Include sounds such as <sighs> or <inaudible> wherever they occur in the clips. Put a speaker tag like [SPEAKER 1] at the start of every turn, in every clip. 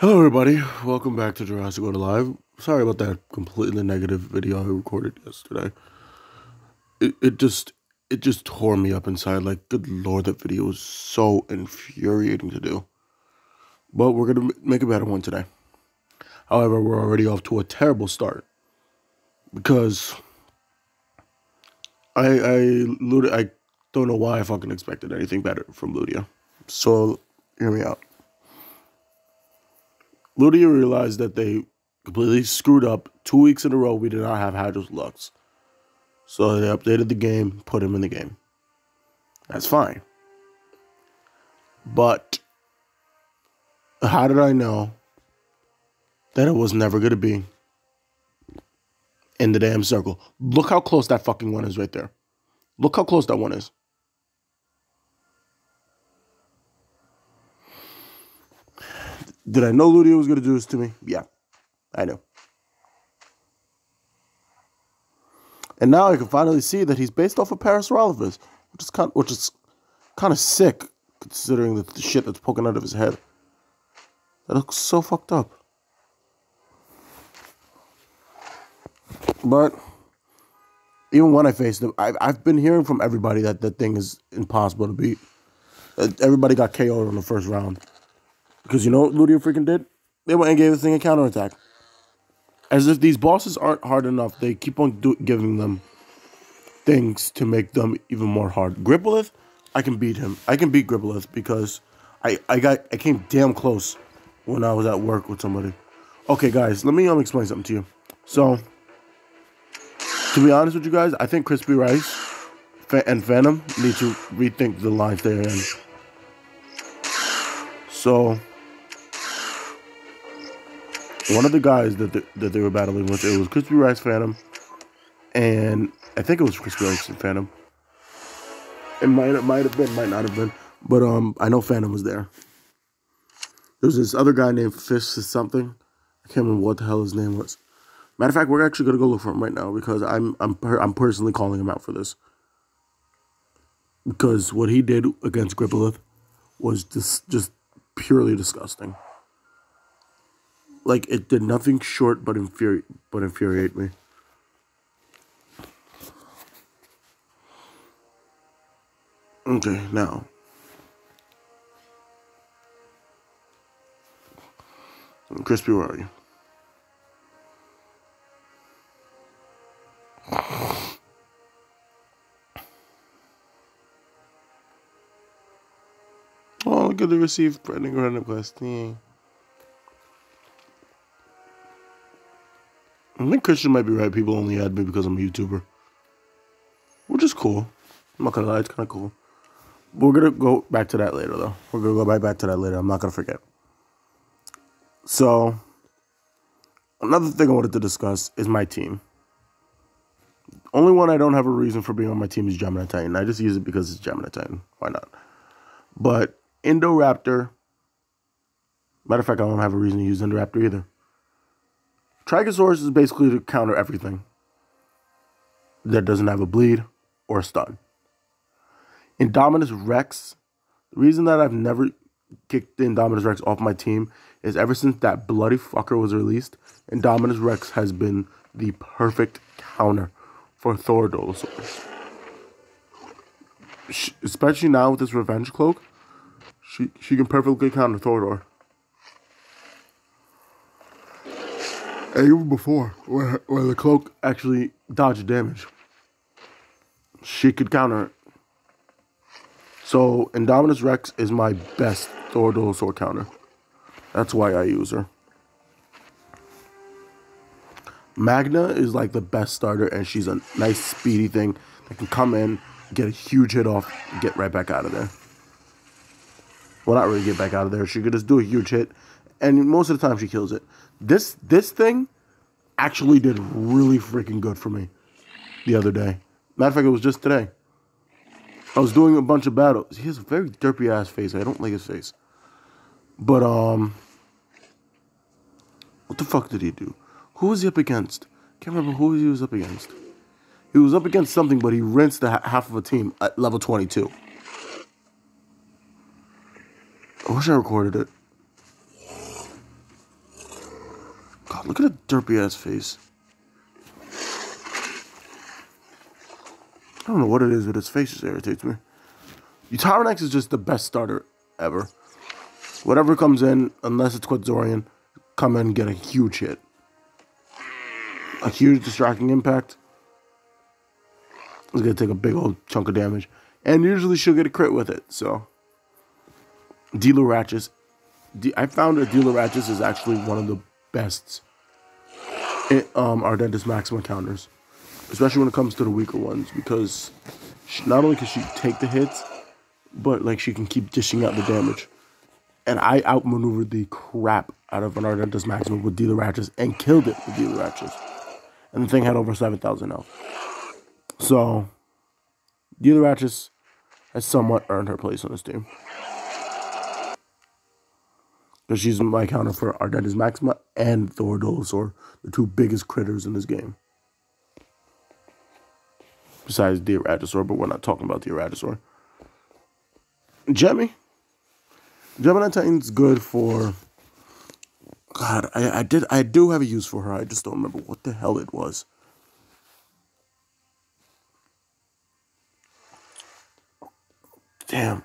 [SPEAKER 1] Hello, everybody. Welcome back to Jurassic World Alive. Sorry about that completely negative video I recorded yesterday. It, it just it just tore me up inside. Like, good lord, that video was so infuriating to do. But we're gonna make a better one today. However, we're already off to a terrible start because I I Ludia, I don't know why I fucking expected anything better from Ludia. So hear me out. Ludia realized that they completely screwed up. Two weeks in a row, we did not have Hydros Lux. So they updated the game, put him in the game. That's fine. But how did I know that it was never going to be in the damn circle? Look how close that fucking one is right there. Look how close that one is. Did I know Ludia was going to do this to me? Yeah, I know. And now I can finally see that he's based off of Parasaurolophus, which is kind, which is kind of sick considering the, the shit that's poking out of his head. That looks so fucked up. But even when I faced him, I've, I've been hearing from everybody that that thing is impossible to beat. Uh, everybody got KO'd in the first round. Because you know what Ludia freaking did? They went and gave the thing a counterattack. As if these bosses aren't hard enough, they keep on do- giving them things to make them even more hard. Grypolyth, I can beat him. I can beat Grypolyth because I, I got I came damn close when I was at work with somebody. Okay, guys, let me um explain something to you. So, to be honest with you guys, I think Crispy Rice and Phantom need to rethink the lines they're in. So, one of the guys that the, that they were battling with it was Crispy Rice Phantom, and I think it was Crispy Rice Phantom. It might it might have been, might not have been, but um, I know Phantom was there. There was this other guy named Fish something. I can't remember what the hell his name was. Matter of fact, we're actually gonna go look for him right now because I'm I'm per, I'm personally calling him out for this. Because what he did against Grypolyth was just just purely disgusting. Like it did nothing short but infuri- but infuriate me. Okay, now. Crispy, where are you? Oh, look at the received Brendan random quest. Yeah. I think Christian might be right. People only add me because I'm a YouTuber. Which is cool. I'm not gonna lie, it's kinda cool. We're gonna go back to that later though. We're gonna go right back to that later. I'm not gonna forget. So another thing I wanted to discuss is my team. Only one I don't have a reason for being on my team is Gemini Titan. I just use it because it's Gemini Titan. Why not? But Indoraptor. Matter of fact, I don't have a reason to use Indoraptor either. Trykosaurus is basically to counter everything that doesn't have a bleed or a stun. Indominus Rex, the reason that I've never kicked the Indominus Rex off my team is ever since that bloody fucker was released, Indominus Rex has been the perfect counter for Thoradolosaurus. Especially now with this Revenge Cloak, she, she can perfectly counter Thorodor. And even before, where, where the cloak actually dodged damage, she could counter it. So, Indominus Rex is my best Thoradolosaur counter. That's why I use her. Magna is like the best starter, and she's a nice, speedy thing that can come in, get a huge hit off, get right back out of there. Well, not really get back out of there. She could just do a huge hit, and most of the time she kills it. This this thing actually did really freaking good for me the other day. Matter of fact, it was just today. I was doing a bunch of battles. He has a very derpy ass face. I don't like his face. But um, what the fuck did he do? Who was he up against? Can't remember who he was up against. He was up against something, but he rinsed the half of a team at level 22. I wish I recorded it. Look at a derpy ass face. I don't know what it is, but his face just irritates me. Utarinex is just the best starter ever. Whatever comes in, unless it's Quetzorion, come in and get a huge hit. A huge distracting impact. It's gonna take a big old chunk of damage. And usually she'll get a crit with it, so. Dealer. I found that Dealer is actually one of the best um, Ardentis Maxima counters. Especially when it comes to the weaker ones, because she, not only can she take the hits, but like she can keep dishing out the damage. And I outmaneuvered the crap out of an Ardentis Maxima with Diloracheirus and killed it with Diloracheirus. And the thing had over 7,000 health. So, Diloracheirus has somewhat earned her place on this team. Because she's my counter for Ardentis Maxima and Thoradolosaur, the two biggest critters in this game. Besides the Eratosaur, but we're not talking about the Eratosaur. Jemmy. Gemini Titan's good for. God, I, I did I do have a use for her. I just don't remember what the hell it was. Damn.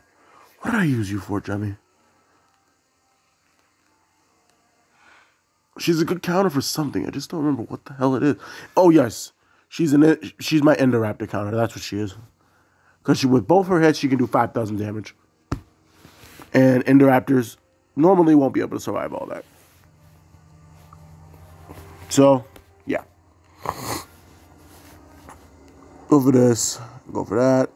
[SPEAKER 1] What did I use you for, Jemmy? She's a good counter for something. I just don't remember what the hell it is. Oh yes, she's an she's my Indoraptor counter. That's what she is. Because she with both her heads, she can do five thousand damage. And Indoraptors normally won't be able to survive all that. So, yeah. Go for this. Go for that.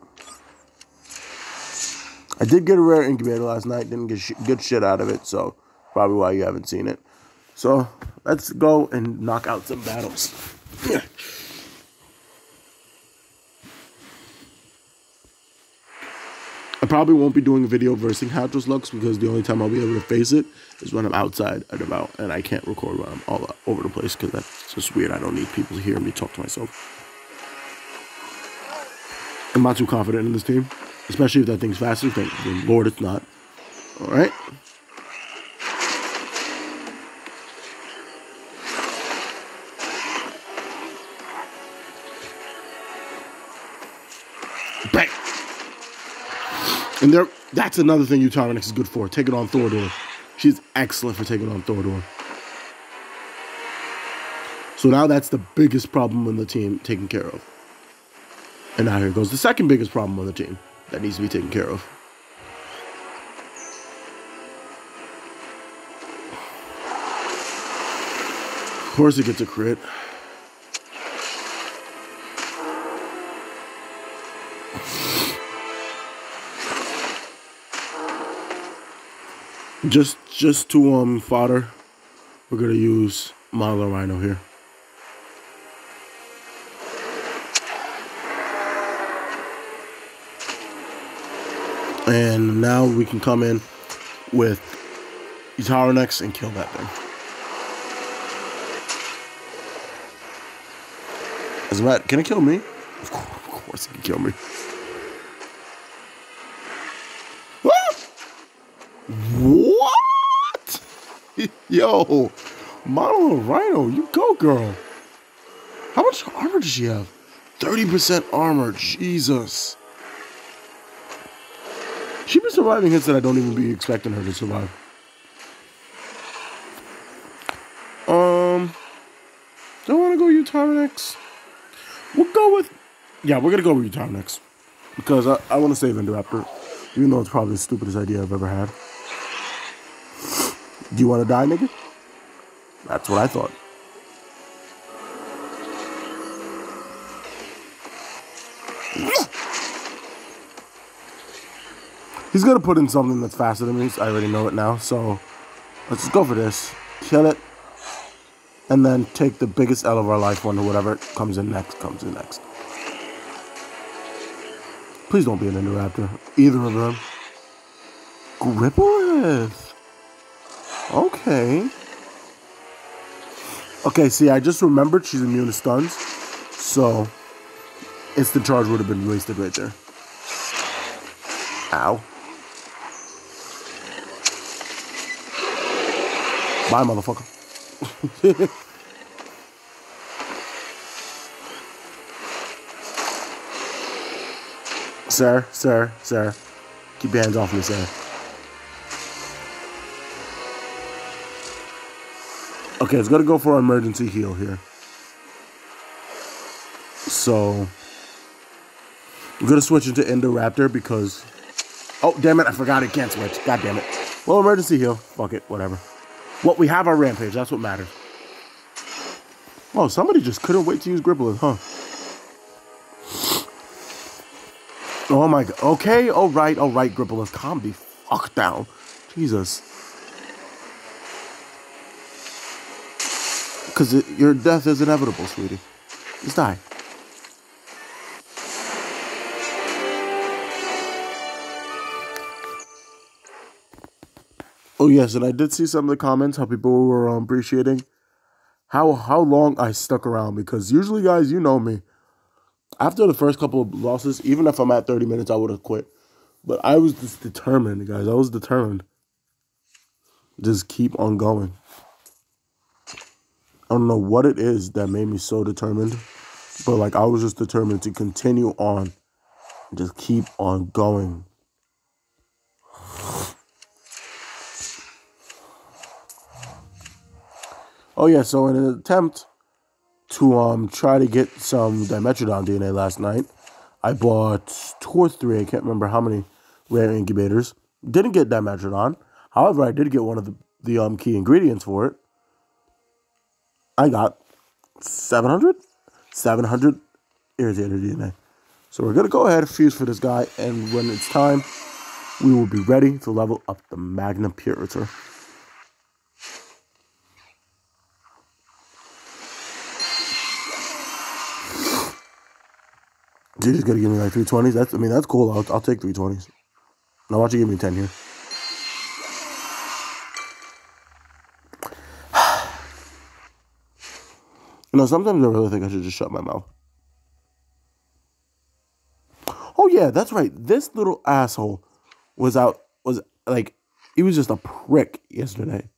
[SPEAKER 1] I did get a rare incubator last night. Didn't get sh good shit out of it, so probably why you haven't seen it. So let's go and knock out some battles. I probably won't be doing a video versing Hatros Lux because the only time I'll be able to face it is when I'm outside and about, and I can't record when I'm all over the place because that's just weird. I don't need people to hear me talk to myself. I'm not too confident in this team, especially if that thing's faster. Thank Lord it's not. All right. And there, that's another thing Utarinex is good for. Taking on Thorodor. She's excellent for taking on Thorodor. So now that's the biggest problem in the team taken care of. And now here goes the second biggest problem on the team that needs to be taken care of. Of course, he gets a crit. Just just to um fodder, we're gonna use Mono Rhino here. And now we can come in with Utarinex and kill that thing. A matter, can it kill me? Of course, it can kill me. Yo, Mono Rhino, you go, girl. How much armor does she have? 30% armor. Jesus. She been surviving hits that I don't even be expecting her to survive. Um, don't want to go Utarinex? We'll go with, yeah, we're gonna go with Utarinex because I, I want to save Indoraptor, even though it's probably the stupidest idea I've ever had. Do you want to die, nigga? That's what I thought. He's gonna put in something that's faster than me. I already know it now. So let's just go for this. Kill it. And then take the biggest L of our life one or whatever comes in next comes in next. Please don't be an Indoraptor. Either of them. Grypolyth. Okay. Okay, see, I just remembered she's immune to stuns. So, instant charge would have been wasted right there. Ow. Bye, motherfucker. <laughs> sir, sir, sir. Keep your hands off me, sir. Okay, it's gonna go for our emergency heal here. So I'm gonna switch into Indoraptor because Oh damn it, I forgot it can't switch. God damn it. Well emergency heal. Fuck it, whatever. Well, we have our rampage, that's what matters. Oh, somebody just couldn't wait to use Grypolyth, huh? Oh my god. Okay, alright, alright, Grypolyth. Calm the fuck down. Jesus. Because your death is inevitable, sweetie. Just die. Oh yes, and I did see some of the comments how people were um, appreciating how how long I stuck around because usually, guys, you know me. After the first couple of losses, even if I'm at 30 minutes, I would have quit. But I was just determined, guys. I was determined. Just keep on going. I don't know what it is that made me so determined, but like I was just determined to continue on, just keep on going. Oh yeah, so in an attempt to um try to get some Dimetrodon DNA last night, I bought two or three. I can't remember how many rare incubators. Didn't get Dimetrodon. However, I did get one of the the um key ingredients for it. I got 700, 700 irritator DNA. So we're gonna go ahead and fuse for this guy, and when it's time, we will be ready to level up the Magnapyritor. You're just gonna give me like 320s? That's I mean that's cool. I'll I'll take 320s. Now why don't you give me 10 here? Know, sometimes I really think I should just shut my mouth. Oh yeah, that's right. This little asshole was out was like he was just a prick yesterday.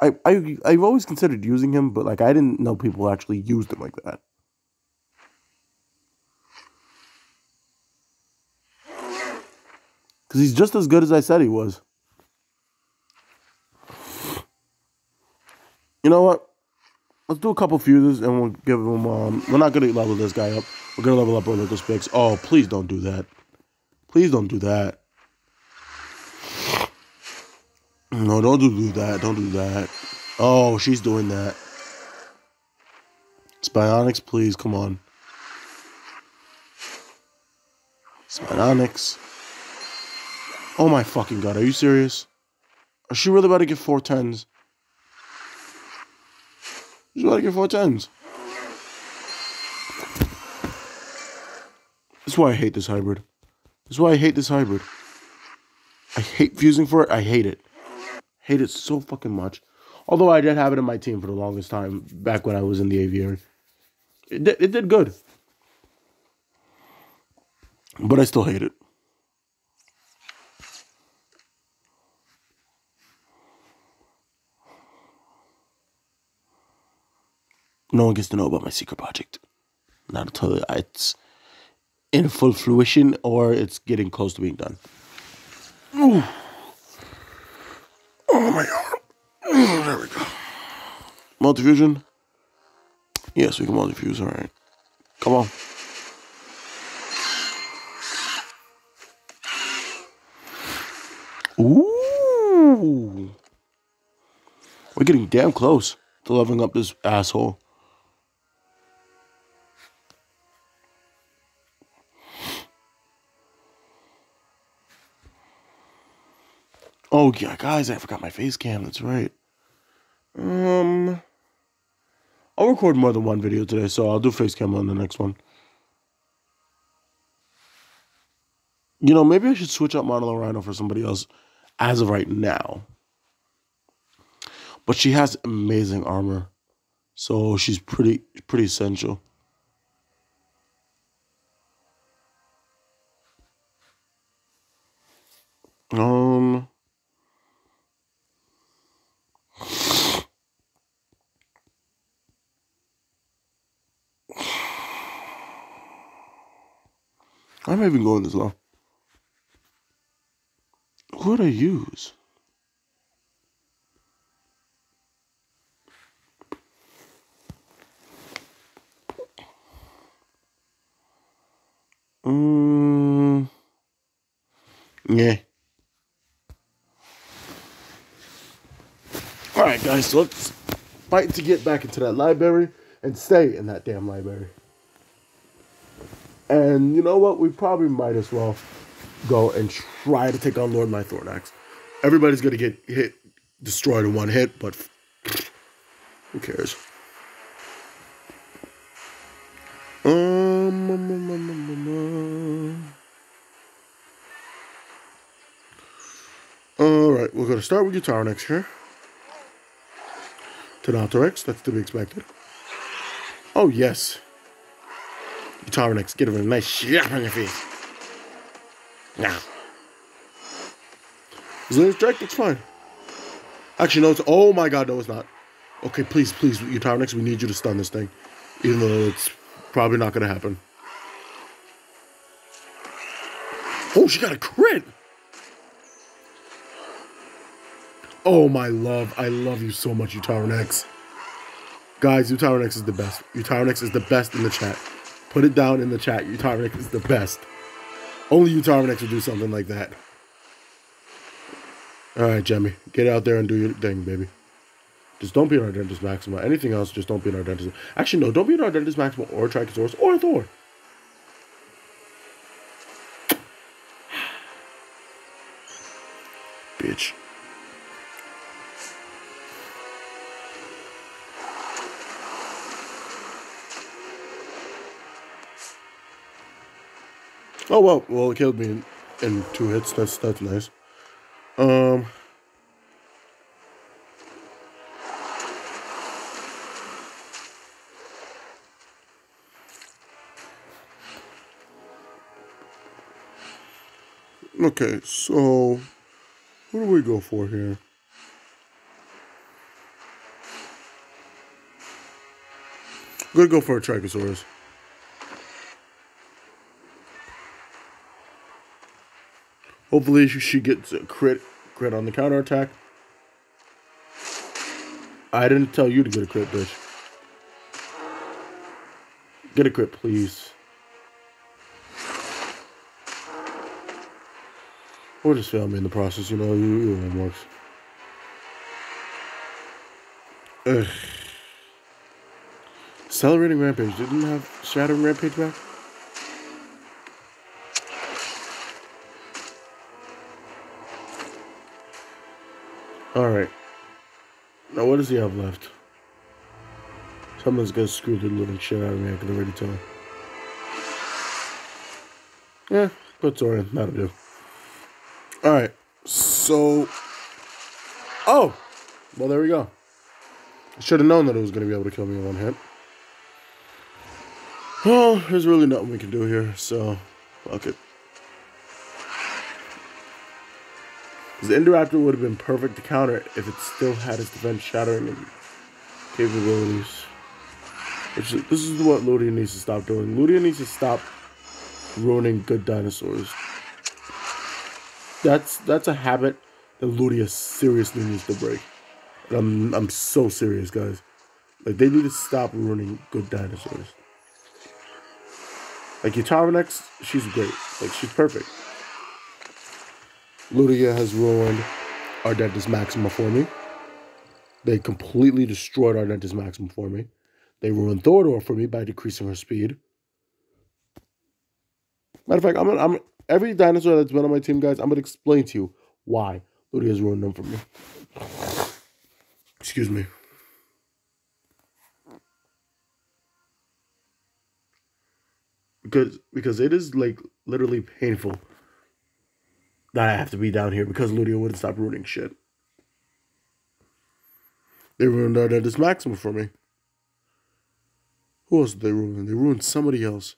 [SPEAKER 1] I I I've always considered using him, but like I didn't know people actually used him like that. Because he's just as good as I said he was. You know what? Let's do a couple fuses and we'll give him, um, we're not going to level this guy up. We're going to level up Orlando Spix. Oh, please don't do that. Please don't do that. No, don't do that. Don't do that. Oh, she's doing that. Spinonyx, please, come on. Spinonyx. Oh my fucking god, are you serious? Is she really about to get four tens? She's like get four tens. That's why I hate this hybrid. That's why I hate this hybrid. I hate fusing for it. I hate it. Hate it so fucking much. Although I did have it in my team for the longest time back when I was in the aviary. It did, it did good. But I still hate it. No one gets to know about my secret project. Not until it's in full fruition or it's getting close to being done. Ooh. Oh my god. There we go. Multifusion? Yes, we can multifuse, alright. Come on. Ooh. We're getting damn close to leveling up this asshole. Oh yeah, guys, I forgot my face cam. That's right. Um, I'll record more than one video today, so I'll do face cam on the next one. You know, maybe I should switch out Monolorhino for somebody else as of right now. But she has amazing armor, so she's pretty pretty essential. Um. I'm not even going this long. Would I use? Mm, yeah. All right, guys, so let's fight to get back into that library and stay in that damn library. And you know what? We probably might as well go and try to take on Lord Mythornax. Everybody's gonna get hit, destroyed in one hit, but who cares? Um, um, um, um, um, um. All right, we're gonna start with Utarinex here. Tenontorex, that's to be expected. Oh yes. Next, get him a nice slap on your face. Now. Is it strike? It's fine. Actually, no, it's. Oh my god, no, it's not. Okay, please, please, Utarinex, we need you to stun this thing. Even though it's probably not going to happen. Oh, she got a crit! Oh, my love. I love you so much, Utarinex. Guys, Utarinex is the best. Utarinex is the best in the chat. Put it down in the chat. Utarinex is the best. Only Utarinex would do something like that. Alright, Jemmy. Get out there and do your thing, baby. Just don't be an Ardentis Maxima. Anything else, just don't be an Ardentis. Actually, no, don't be an Ardentis Maxima or Trykosaurus or Thor. <sighs> Bitch. Oh well, well it killed me in, in two hits. That's that's nice. Um. Okay, so what do we go for here? I'm gonna go for a Trykosaurus. Hopefully she gets a crit crit on the counter attack. I didn't tell you to get a crit, bitch. Get a crit, please. Or just fail me in the process, you know, you, you works. Ugh. Accelerating Rampage. Didn't have Shattering Rampage back? Alright. Now what does he have left? Someone's gonna screw the living shit out of me, I can already tell. Yeah, put Zorian, that'll do. Alright, so... Oh! Well, there we go. I should have known that it was to be able to kill me in one hit. Well, there's really nothing we can do here, so... Fuck it. Because Indoraptor would have been perfect to counter if it still had its defense shattering capabilities. Which this is what Ludia needs to stop doing. Ludia needs to stop ruining good dinosaurs. That's that's a habit that Ludia seriously needs to break. And I'm I'm so serious, guys. Like they need to stop ruining good dinosaurs. Like Utarinex, she's great. Like she's perfect. Ludia has ruined Ardentis Maxima for me. They completely destroyed Ardentis Maxima for me. They ruined Thorador for me by decreasing her speed. Matter of fact, I'm, I'm every dinosaur that's been on my team, guys. I'm gonna explain to you why Ludia has ruined them for me. Excuse me. Because because it is like literally painful that I have to be down here because Ludia wouldn't stop ruining shit. They ruined uh, Ardentis Maximum for me. Who else did they ruin? They ruined somebody else.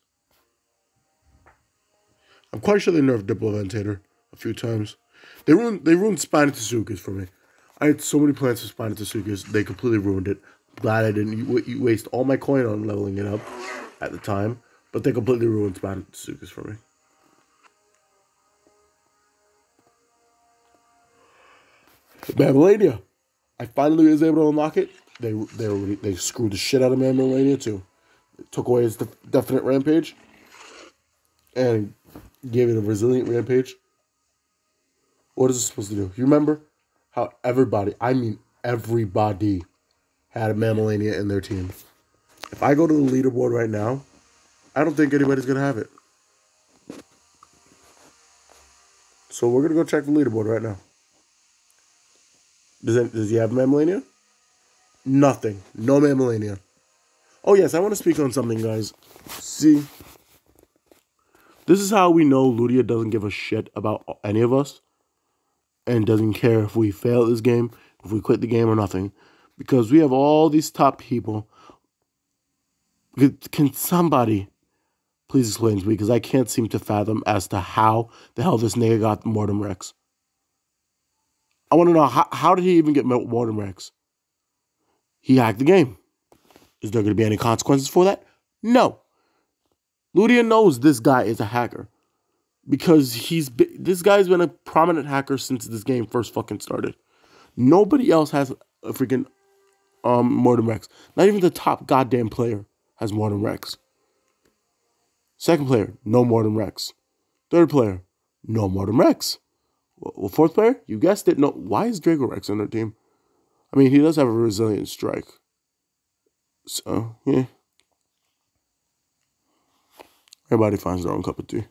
[SPEAKER 1] I'm quite sure they nerfed Diplovenator a few times. They ruined they ruined Spinotasuchus for me. I had so many plans for Spinotasuchus, they completely ruined it. Glad I didn't waste all my coin on leveling it up at the time, but they completely ruined Spinotasuchus for me. Mammolania. I finally was able to unlock it. They they they screwed the shit out of Mammolania too. took away its definite rampage and gave it a resilient rampage. What is it supposed to do? You remember how everybody, I mean everybody, had a Mammolania in their team. If I go to the leaderboard right now, I don't think anybody's gonna have it. So we're gonna go check the leaderboard right now. Does it, does he have Mammolania? Nothing. No Mammolania. Oh yes, I want to speak on something, guys. See, this is how we know Ludia doesn't give a shit about any of us, and doesn't care if we fail this game, if we quit the game or nothing, because we have all these top people. Can somebody please explain to me? Because I can't seem to fathom as to how the hell this nigga got Mortem Rex. I want to know how, how did he even get Mortem Rex? He hacked the game. Is there going to be any consequences for that? No. Ludia knows this guy is a hacker because he's been, this guy's been a prominent hacker since this game first fucking started. Nobody else has a freaking um Mortem Rex. Not even the top goddamn player has Mortem Rex. Second player, no Mortem Rex. Third player, no Mortem Rex. Well, fourth player, you guessed it. No, why is Draco Rex on their team? I mean, he does have a resilient strike. So, yeah. Everybody finds their own cup of tea.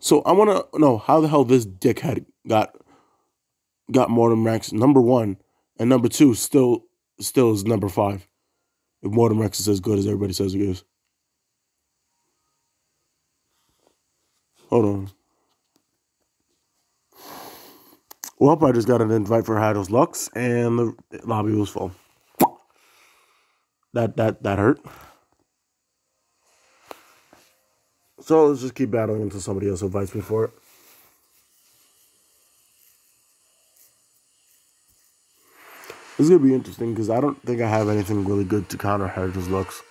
[SPEAKER 1] So I want to know how the hell this dickhead got got Mortem Rex number one, and number two still still is number five. If Mortem Rex is as good as everybody says it is. Hold on. Well, I just got an invite for Hydos Lux, and the lobby was full. That that that hurt. So let's just keep battling until somebody else invites me for it. This is gonna be interesting because I don't think I have anything really good to counter Hydos Lux.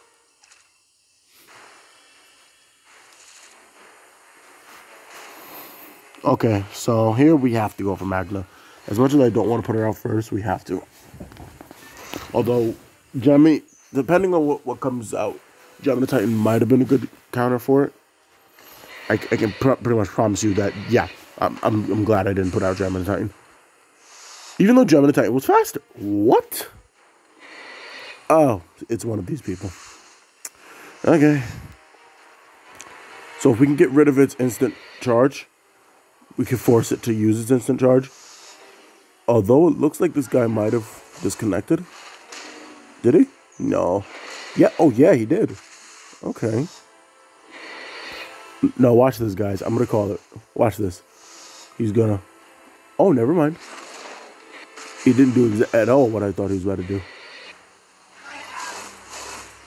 [SPEAKER 1] Okay, so here we have to go for Magna. As much as I don't want to put her out first, we have to. Although, Gemmy, depending on what, what comes out, Gemini Titan might have been a good counter for it. I, I can pr pretty much promise you that, yeah, I'm, I'm, I'm glad I didn't put out Gemini Titan. Even though Gemini Titan was faster. What? Oh, it's one of these people. Okay. So if we can get rid of its instant charge, we can force it to use its instant charge. Although it looks like this guy might have disconnected. Did he? No. Yeah. Oh, yeah, he did. Okay. No, watch this, guys. I'm to call it. Watch this. He's to... Oh, never mind. He didn't do at all what I thought he was about to do.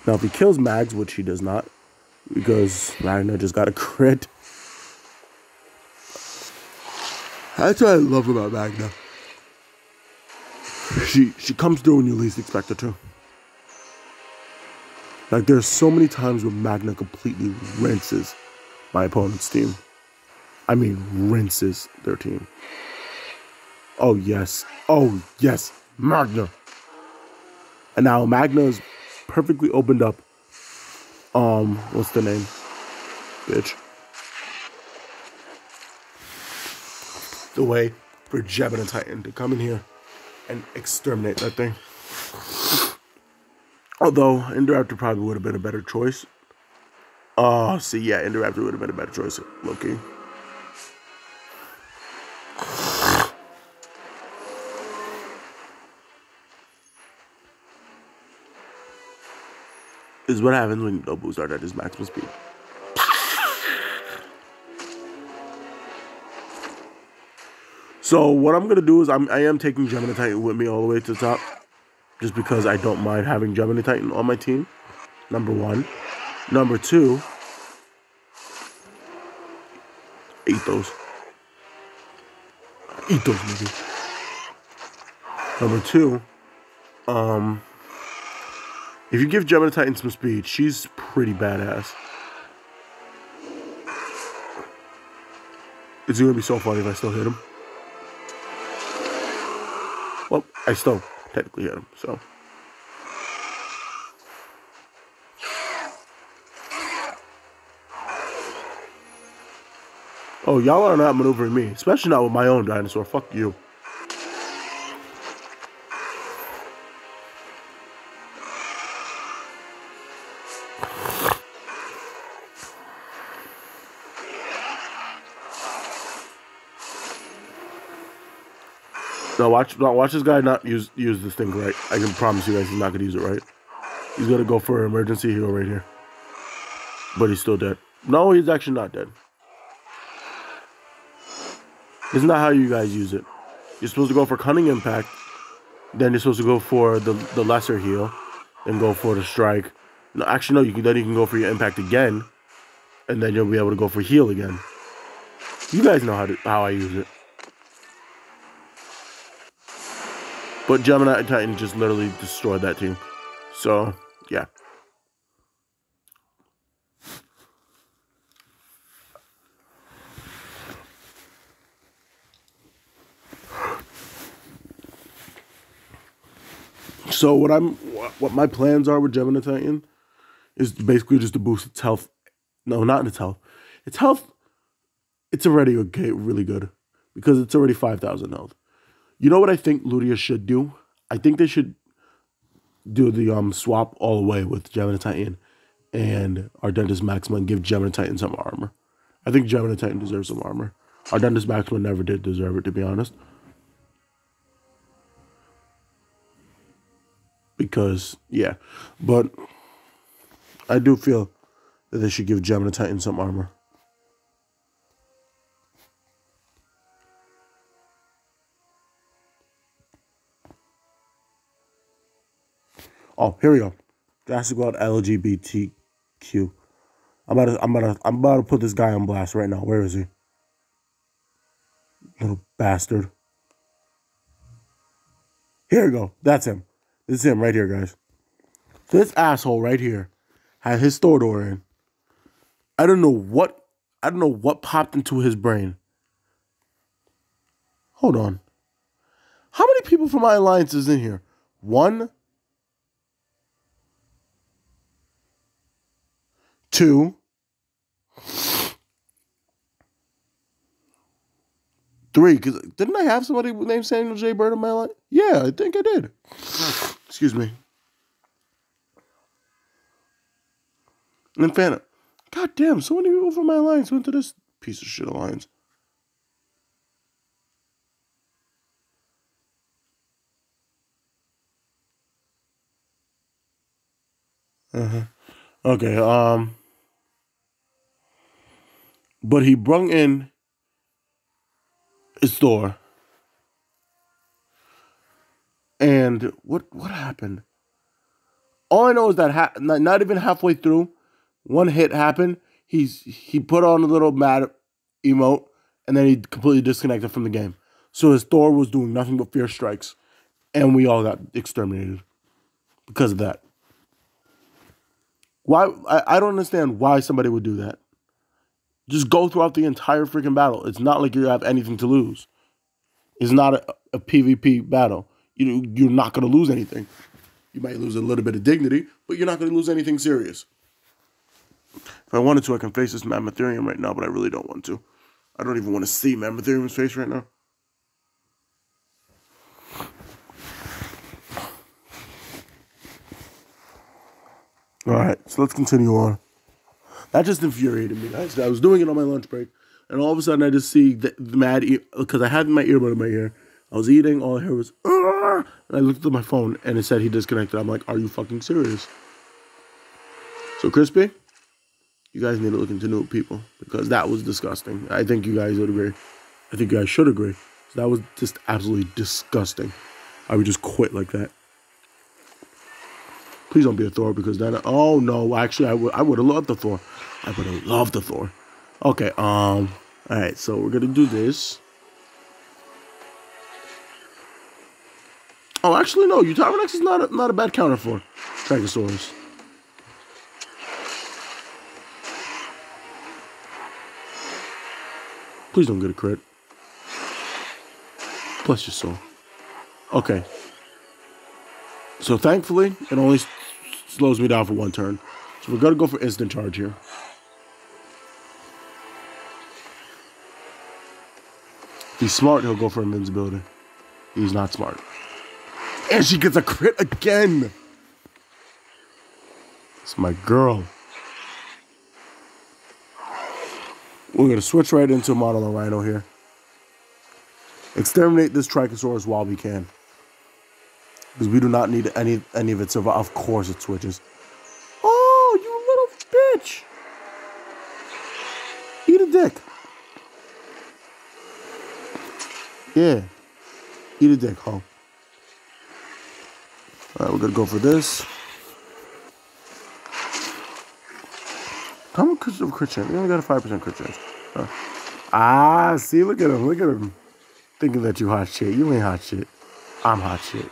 [SPEAKER 1] Now, if he kills Mags, which he does not, because Magna just got a crit, That's what I love about Magna. She she comes through when you least expect her to. Like there's so many times where Magna completely rinses my opponent's team. I mean rinses their team. Oh yes. Oh yes. Magna. And now Magna is perfectly opened up. Um, what's the name? Bitch. The way for Gemini Titan to come in here and exterminate that thing. Although Indoraptor probably would have been a better choice. Oh, see, yeah, Indoraptor would have been a better choice, Loki. Is what happens when you don't boost art at his maximum speed. So what I'm gonna do is I'm I am taking Gemini Titan with me all the way to the top, just because I don't mind having Gemini Titan on my team. Number one, number two, eat those, eat those. Number two, um, if you give Gemini Titan some speed, she's pretty badass. It's gonna be so funny if I still hit him. I still technically hit him, so. Oh, y'all are not maneuvering me, especially not with my own dinosaur. Fuck you. Now watch, watch this guy not use use this thing right. I can promise you guys he's not gonna use it right. He's gonna go for an emergency hero right here, but he's still dead. No, he's actually not dead. It's not how you guys use it. You're supposed to go for cunning impact, then you're supposed to go for the the lesser heal, and go for the strike. No, actually no, you can then you can go for your impact again, and then you'll be able to go for heal again. You guys know how to how I use it. But Gemini Titan just literally destroyed that team. So, yeah. So what I'm what my plans are with Gemini Titan is basically just to boost its health. No, not its health. Its health, it's already okay, really good because it's already five thousand health. You know what I think Ludia should do? I think they should do the um swap all the way with Gemini Titan and Ardentis Maxima and give Gemini Titan some armor. I think Gemini Titan deserves some armor. Ardentis Maxima never did deserve it, to be honest. Because, yeah. But I do feel that they should give Gemini Titan some armor. Oh, here we go. Jurassic World LGBTQ. I'm about to, I'm about to, I'm about to put this guy on blast right now. Where is he? Little bastard. Here we go. That's him. This is him right here, guys. This asshole right here had his store door in. I don't know what I don't know what popped into his brain. Hold on. How many people from my alliance is in here? One, two, three. Because didn't I have somebody named Samuel J. Bird in my life? Yeah, I think I did. Excuse me. And Phantom. God damn, so many people from my alliance went to this piece of shit alliance. Uh-huh. Okay, um but he brung in his store. And what what happened? All I know is that ha- not, not even halfway through, one hit happened. He's he put on a little mad emote, and then he completely disconnected from the game. So his Thor was doing nothing but fear strikes, and we all got exterminated because of that. Why? I, I don't understand why somebody would do that. Just go throughout the entire freaking battle. It's not like you have anything to lose. It's not a, a PvP battle. You, you're not going to lose anything. You might lose a little bit of dignity, but you're not going to lose anything serious. If I wanted to, I can face this Mammotherium right now, but I really don't want to. I don't even want to see Mammotherium's face right now. All right, so let's continue on. That just infuriated me, guys. I was doing it on my lunch break, and all of a sudden I just see the, the mad because I had my earbud in my ear. I was eating, all I heard was, Argh! and I looked at my phone and it said he disconnected. I'm like, are you fucking serious? So, Crispy, you guys need to look into new people because that was disgusting. I think you guys would agree. I think you guys should agree. That was just absolutely disgusting. I would just quit like that. Please don't be a Thor because then, oh no, actually, I would I would have loved the Thor. I would have loved the Thor. Okay, um, all right, so we're gonna do this. Oh, actually, no, Utarinex is not a, not a bad counter for Trykosaurus. Please don't get a crit. Bless your soul. Okay. So thankfully, it only slows me down for one turn. So we're gonna go for instant charge here. If he's smart, he'll go for invincibility. He's not smart. And she gets a crit again. It's my girl. We're gonna switch right into Monolorhino here. Exterminate this Trykosaurus while we can. Because we do not need any any of it survive. Of course it switches. Oh, you little bitch! Eat a dick. Yeah. Eat a dick, huh? Alright, we're gonna go for this. How much of crit chance? We only got a 5% crit chance. Huh. Ah, see, look at him, look at him. Thinking that you hot shit. You ain't hot shit. I'm hot shit.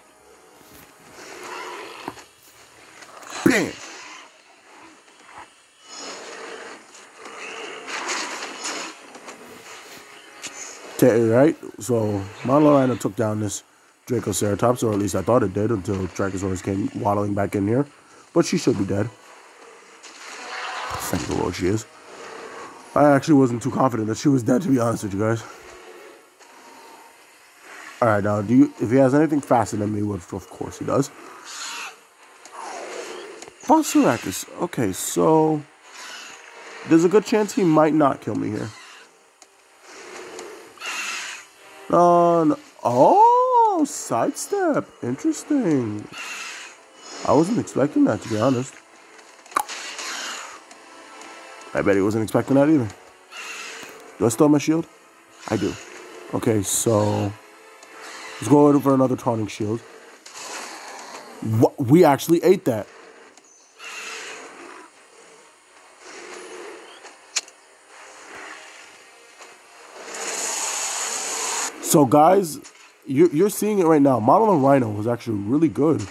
[SPEAKER 1] Okay, right? So, Monolorhino took down this Dracoceratops, or at least I thought it did until Trykosaurus came waddling back in here. But she should be dead. Thank the Lord she is. I actually wasn't too confident that she was dead, to be honest with you guys. Alright, now, do you, if he has anything faster than me, which of course he does. Bossuracus. Okay, so... There's a good chance he might not kill me here. Uh, no. Oh, sidestep. Interesting. I wasn't expecting that, to be honest. I bet he wasn't expecting that either. Do I still have my shield? I do. Okay, so let's go over for another taunting shield. What? We actually ate that. So, guys, you're, you're seeing it right now. Monolorhino was actually really good.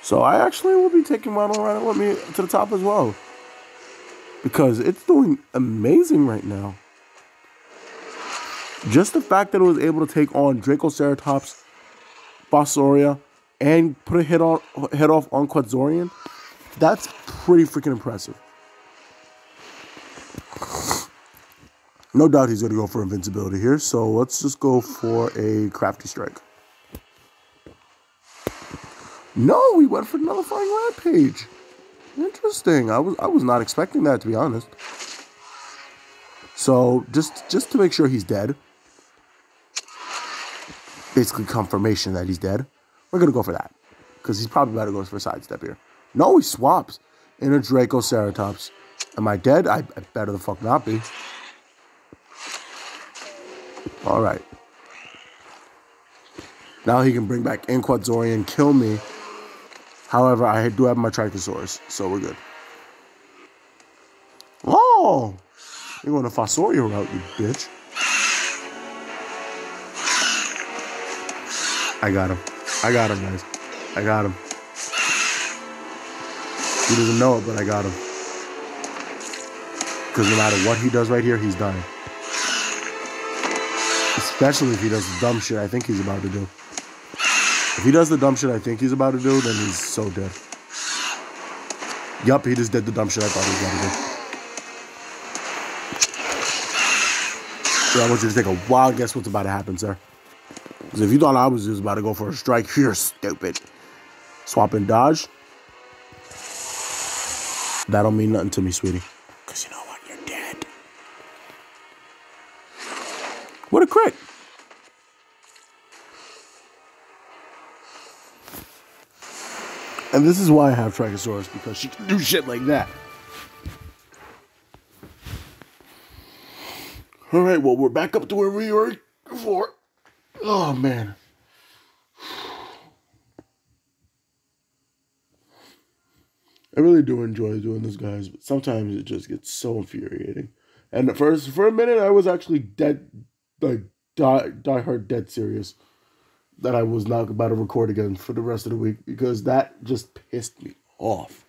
[SPEAKER 1] So, I actually will be taking Monolorhino with me to the top as well. Because it's doing amazing right now. Just the fact that it was able to take on Dracoceratops, Bosauria, and put a hit on head off on Quetzorion, that's pretty freaking impressive. No doubt he's going to go for invincibility here, so let's just go for a crafty strike. No, we went for flying rampage. Interesting. I was I was not expecting that to be honest. So just just to make sure he's dead, basically confirmation that he's dead, we're gonna go for that because he's probably about to go for a sidestep here. No, he swaps in a Dracoceratops. Am I dead? I, I better the fuck not be. All right. Now he can bring back in Quetzorion, kill me. However, I do have my Trykosaurus, so we're good. Oh! You're going to Fossorial route, you bitch. I got him. I got him, guys. I got him. He doesn't know it, but I got him. Because no matter what he does right here, he's dying. Especially if he does the dumb shit I think he's about to do. If he does the dumb shit I think he's about to do, then he's so dead. Yup, he just did the dumb shit I thought he was about to do. I want you to take a wild guess what's about to happen, sir. Because if you thought I was just about to go for a strike, <laughs> you're stupid. Swap and dodge. That don't mean nothing to me, sweetie. And this is why I have Trykosaurus, because she can do shit like that. Alright, well, we're back up to where we were before. Oh, man. I really do enjoy doing this, guys, but sometimes it just gets so infuriating. And at first, for a minute, I was actually dead, like, die, die hard dead serious that I was not about to record again for the rest of the week because that just pissed me off.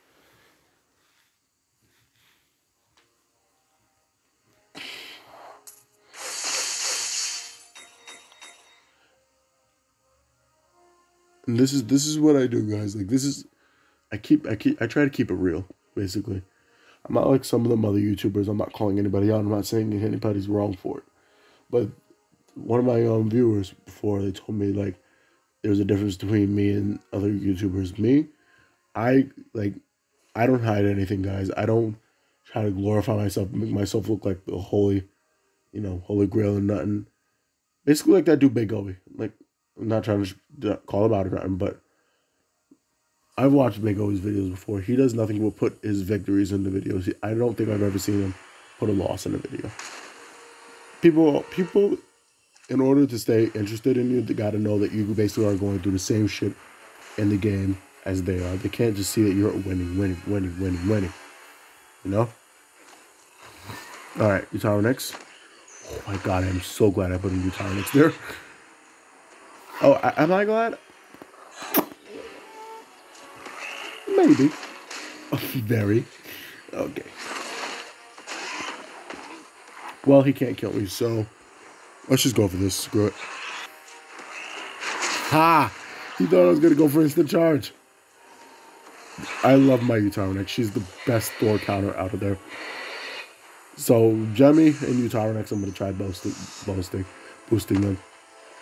[SPEAKER 1] And this is this is what I do, guys. Like this is I keep I keep I try to keep it real, basically. I'm not like some of them other YouTubers. I'm not calling anybody out. I'm not saying anybody's wrong for it. But one of my um, viewers before they told me like there's a difference between me and other YouTubers. Me, I like I don't hide anything, guys. I don't try to glorify myself, make myself look like the holy, you know, holy grail and nothing. Basically, like that dude Big Obi. Like, I'm not trying to call him out or nothing, but I've watched Big Obi's videos before. He does nothing but put his victories in the videos. I don't think I've ever seen him put a loss in a video. People, people, in order to stay interested in you, they got to know that you basically are going through the same shit in the game as they are. They can't just see that you're winning, winning, winning, winning, winning. You know? All right, Utarinex. Oh my god, I'm so glad I put a Utarinex there. Oh, am I glad? Maybe. <laughs> Very. Okay. Well, he can't kill me, so let's just go for this. Screw it. Ha! He thought I was going to go for instant charge. I love my Utarinex. She's the best Thor counter out of there. So Jemmy and Utarinex, I'm gonna try boosting, boosting, boosting them.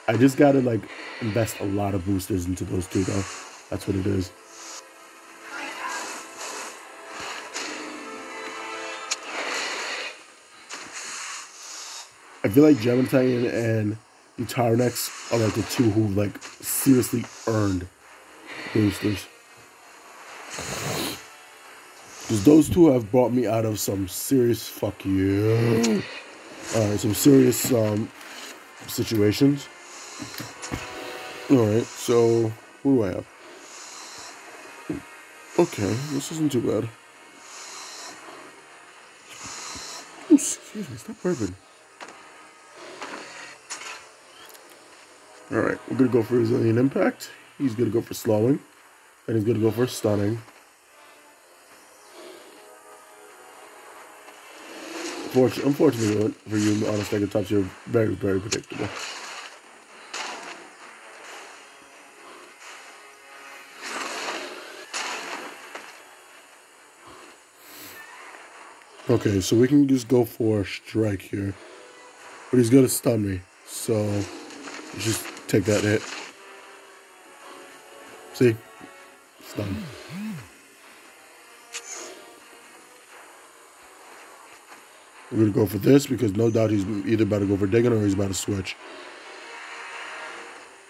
[SPEAKER 1] I just gotta like invest a lot of boosters into those two though. That's what it is. I feel like Gemini and the Utarinex are like the two who like seriously earned boosters. Because those two have brought me out of some serious fuck you. Uh, some serious um, situations. Alright, so what do I have? Okay, this isn't too bad. Excuse me, stop burping. Alright, we're gonna go for Resilient Impact. He's gonna go for slowing. And he's gonna go for stunning. Unfortunately for you, honest Mega Tops, you're very, very predictable. Okay, so we can just go for a strike here. But he's gonna stun me. So just take that hit. See? It's done. We're going to go for this because no doubt he's either about to go for digging or he's about to switch.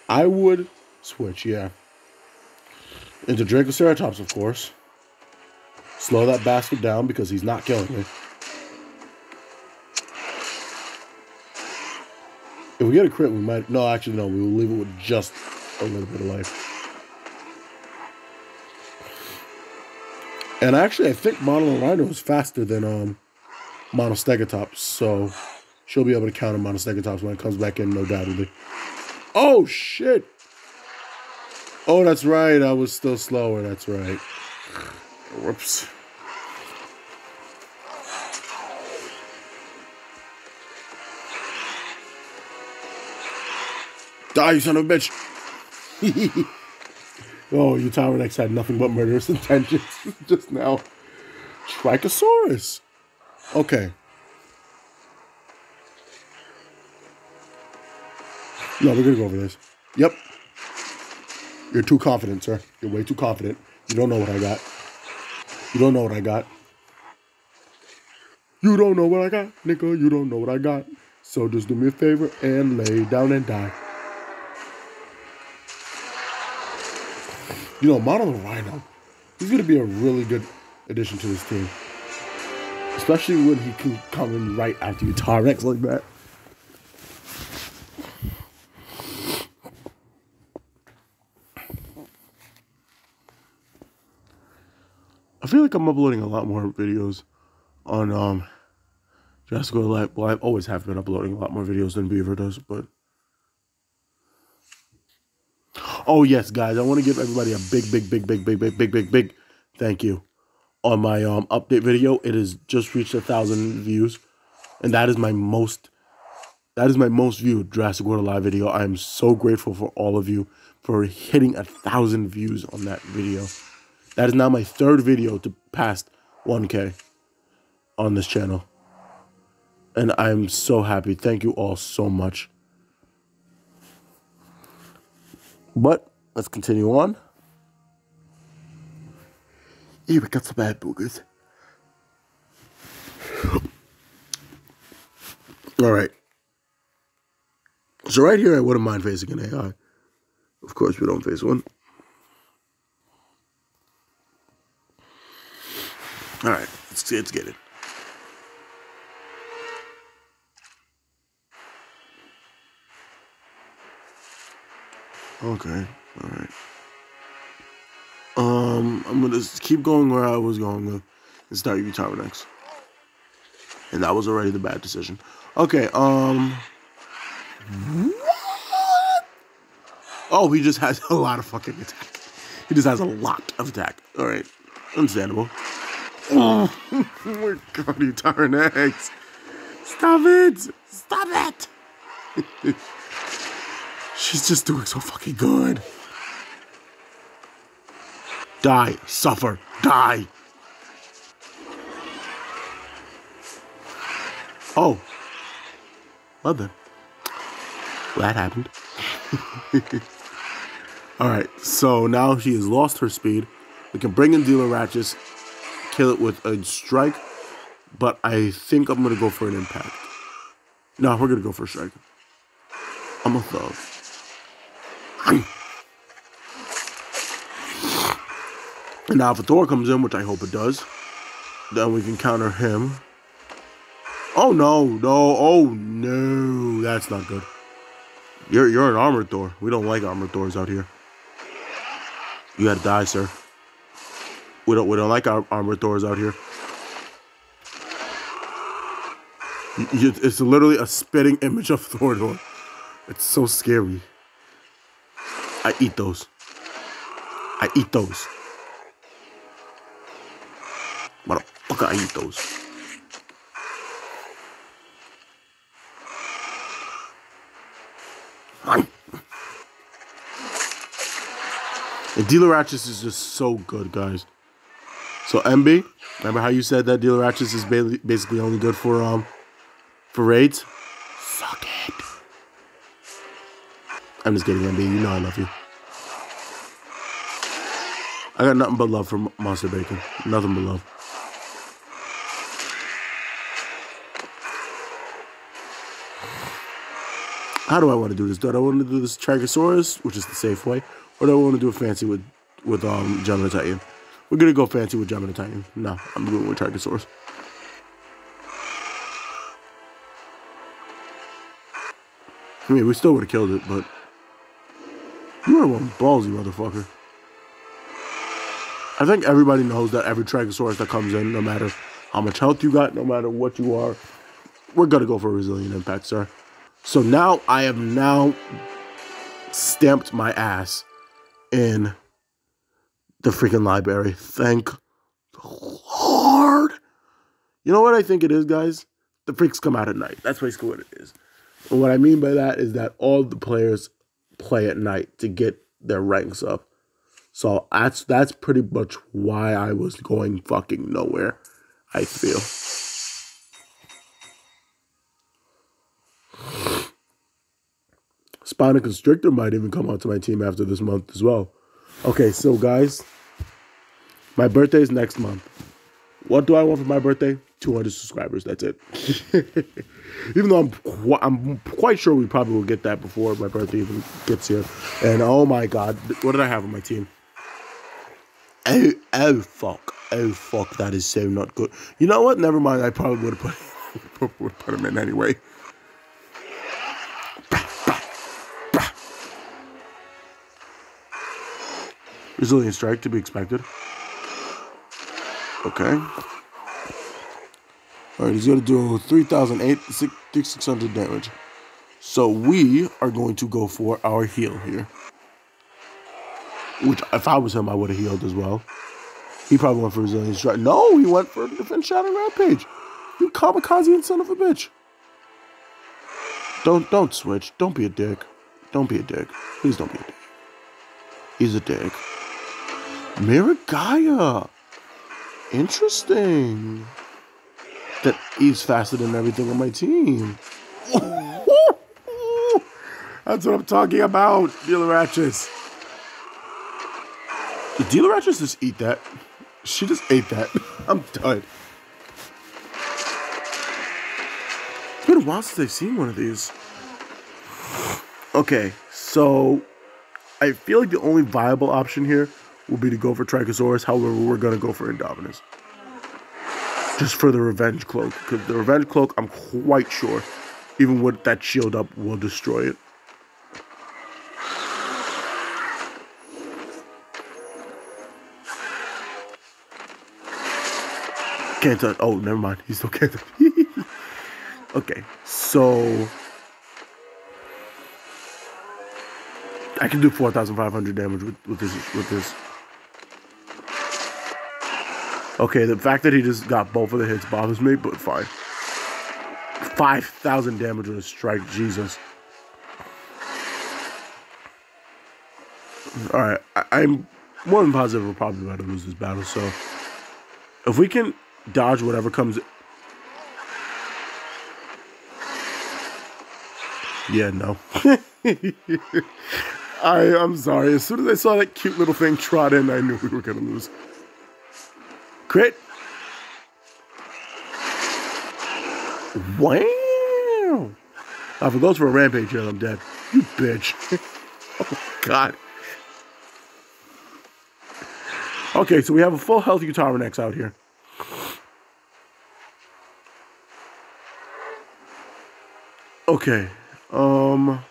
[SPEAKER 1] I would switch, yeah. Into Dracoceratops, of course. Slow that bastard down because he's not killing me. If we get a crit, we might... No, actually, no. We will leave it with just a little bit of life. And actually, I think Mono Rhino is faster than um Monostegatops, so she'll be able to counter Monostegatops when it comes back in, no doubtedly. Oh, shit! Oh, that's right. I was still slower. That's right. Whoops. Die, you son of a bitch! <laughs> oh, Utarinex had nothing but murderous <laughs> intentions just now. Trykosaurus! Okay. No, we're gonna go over this. Yep. You're too confident, sir. You're way too confident. You don't know what I got. You don't know what I got. You don't know what I got, nigga. You don't know what I got. So just do me a favor and lay down and die. You know, Mono Rhino, he's gonna be a really good addition to this team. Especially when he can come in right after you T-Rex like that. I feel like I'm uploading a lot more videos on um Jessica Light. Well, I always have been uploading a lot more videos than Beaver does, but Oh yes, guys, I want to give everybody a big, big, big, big, big, big, big, big, big thank you on my um, update video. It has just reached a thousand views, and that is my most That is my most viewed Jurassic World Alive video. I am so grateful for all of you for hitting a thousand views on that video. That is now my third video to pass 1K on this channel. And I'm so happy. Thank you all so much. But let's continue on. Here we got some bad boogers. All right. So right here, I wouldn't mind facing an AI. Of course, we don't face one. All right, let's, let's get it. Okay, all right. Um, I'm gonna keep going where I was going with and start you next. And that was already the bad decision. Okay, um. What? Oh, he just has <laughs> a lot of fucking attack. He just has a lot of attack. All right, understandable. Oh, <laughs> my god, you tired eggs. Stop it! Stop it! <laughs> She's just doing so fucking good. Die, suffer, die. Oh. Well then. That happened. <laughs> Alright, so now she has lost her speed. We can bring in Dealer kill it with a strike, but I think I'm going to go for an impact. No, we're going to go for a strike. I'm a thug. And <clears throat> now if a Thor comes in, which I hope it does, then we can counter him. Oh no, no, oh no, that's not good. You're you're an armored Thor. We don't like armored Thors out here. You gotta die, sir. We don't we don't like our armored Thors out here. It's literally a spitting image of Thor. It's so scary. I eat those. I eat those. Motherfucker, I eat those. And Diloracheirus is just so good, guys. So MB, remember how you said that Diloracheirus is basically only good for um for raids? I'm just kidding, MB. You know I love you. I got nothing but love for Monster Bacon. Nothing but love. How do I want to do this? Do I want to do this Trykosaurus, which is the safe way, or do I want to do a fancy with with um Gemini Titan? We're gonna go fancy with Gemini Titan. No, I'm going with Trykosaurus. I mean, we still would have killed it, but you are one ballsy motherfucker. I think everybody knows that every Trykosaurus that comes in, no matter how much health you got, no matter what you are, we're gonna go for a resilient impact, sir. So now I have now stamped my ass in the freaking library. Thank Lord. You know what I think it is, guys? The freaks come out at night. That's basically what it is. And what I mean by that is that all the players play at night to get their ranks up. So that's that's pretty much why I was going fucking nowhere. I feel. Spinoconstrictor might even come onto my team after this month as well. Okay, so guys, my birthday is next month. What do I want for my birthday? 200 subscribers. That's it. <laughs> even though I'm qu- I'm quite sure we probably will get that before my birthday even gets here. And oh my god, what did I have on my team? Oh, oh fuck. Oh fuck, that is so not good. You know what? Never mind. I probably would have put <laughs> would put him in anyway. Resilient strike to be expected. Okay. Alright, he's going to do 3,600 damage. So we are going to go for our heal here. Which, if I was him, I would have healed as well. He probably went for Resilient Strike. No, he went for Defense Shadow Rampage. You kamikaze son of a bitch. Don't don't switch. Don't be a dick. Don't be a dick. Please don't be a dick. He's a dick. Miragaia. Interesting. That he's faster than everything on my team. <laughs> That's what I'm talking about, Diloracheirus. Did Diloracheirus just eat that? She just ate that. <laughs> I'm done. It's been a while since I've seen one of these. Okay, so I feel like the only viable option here will be to go for Trykosaurus. However, we're gonna go for Indominus. Just for the Revenge Cloak. Because the Revenge Cloak, I'm quite sure, even with that shield up, will destroy it. Can't touch. Oh, never mind. He still can't touch. <laughs> okay, so I can do four thousand five hundred damage with, with this with this. Okay, the fact that he just got both of the hits bothers me, but fine. Five thousand damage with a strike, Jesus. All right, I, I'm more than positive we're probably about to lose this battle. So if we can dodge whatever comes. Yeah, no. <laughs> I I'm sorry. As soon as I saw that cute little thing trot in, I knew we were gonna lose. Crit. Wow. Now, if it goes for a rampage I'm dead. You bitch. <laughs> oh, God. Okay, so we have a full health Utarinex out here. Okay. Um.